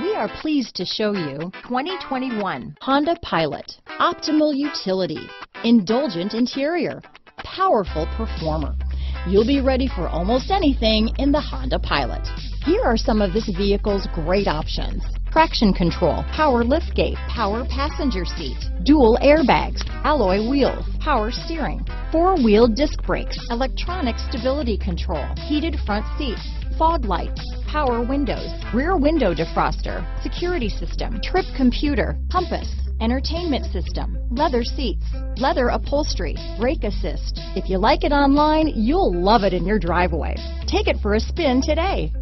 We are pleased to show you 2021 Honda Pilot. Optimal utility, indulgent interior, powerful performer. You'll be ready for almost anything in the Honda Pilot. Here are some of this vehicle's great options. Traction control, power liftgate, power passenger seat, dual airbags, alloy wheels, power steering, four-wheel disc brakes, electronic stability control, heated front seats, fog lights, power windows, rear window defroster, security system, trip computer, compass, entertainment system, leather seats, leather upholstery, brake assist. If you like it online, you'll love it in your driveway. Take it for a spin today.